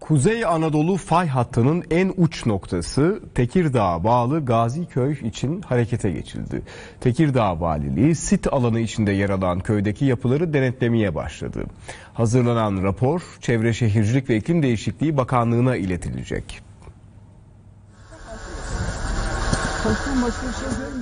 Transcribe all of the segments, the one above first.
Kuzey Anadolu fay hattının en uç noktası Tekirdağ'a bağlı Gaziköy için harekete geçildi. Tekirdağ Valiliği sit alanı içinde yer alan köydeki yapıları denetlemeye başladı. Hazırlanan rapor Çevre Şehircilik ve İklim Değişikliği Bakanlığı'na iletilecek.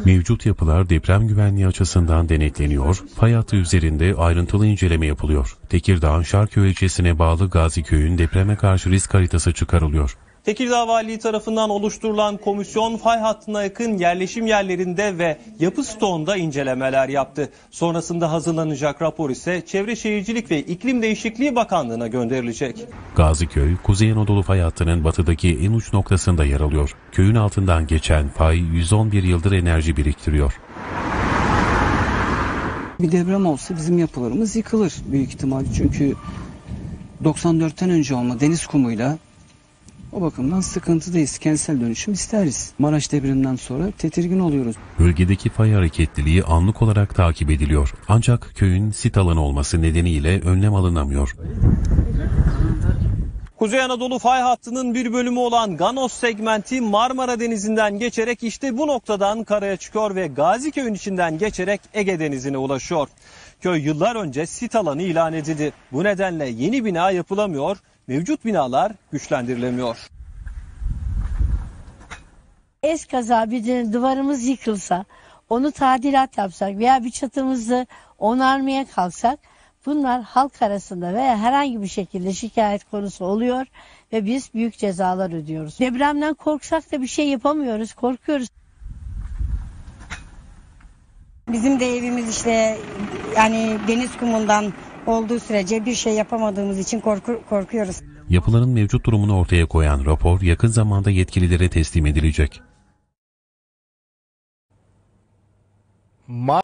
Mevcut yapılar deprem güvenliği açısından denetleniyor, fay hattı üzerinde ayrıntılı inceleme yapılıyor. Tekirdağ Şarköy ilçesine bağlı Gaziköy'ün depreme karşı risk haritası çıkarılıyor. Tekirdağ Valiliği tarafından oluşturulan komisyon fay hattına yakın yerleşim yerlerinde ve yapı stoğunda incelemeler yaptı. Sonrasında hazırlanacak rapor ise Çevre Şehircilik ve İklim Değişikliği Bakanlığı'na gönderilecek. Gaziköy, Kuzey Anadolu fay hattının batıdaki en uç noktasında yer alıyor. Köyün altından geçen fay 111 yıldır enerji biriktiriyor. Bir deprem olsa bizim yapılarımız yıkılır büyük ihtimal. Çünkü 94'ten önce olma deniz kumuyla o bakımdan sıkıntıdayız. Kentsel dönüşüm isteriz. Maraş depreminden sonra tedirgin oluyoruz. Bölgedeki fay hareketliliği anlık olarak takip ediliyor. Ancak köyün sit alanı olması nedeniyle önlem alınamıyor. Kuzey Anadolu fay hattının bir bölümü olan Ganos segmenti Marmara Denizi'nden geçerek işte bu noktadan karaya çıkıyor ve Gaziköy'ün içinden geçerek Ege Denizi'ne ulaşıyor. Köy yıllar önce sit alanı ilan edildi. Bu nedenle yeni bina yapılamıyor, mevcut binalar güçlendirilemiyor. eskaza bir duvarımız yıkılsa, onu tadilat yapsak veya bir çatımızı onarmaya kalksak bunlar halk arasında veya herhangi bir şekilde şikayet konusu oluyor ve biz büyük cezalar ödüyoruz. Depremden korksak da bir şey yapamıyoruz, korkuyoruz. Bizim de evimiz işte yani deniz kumundan olduğu sürece bir şey yapamadığımız için korku, korkuyoruz. Yapıların mevcut durumunu ortaya koyan rapor yakın zamanda yetkililere teslim edilecek. Ma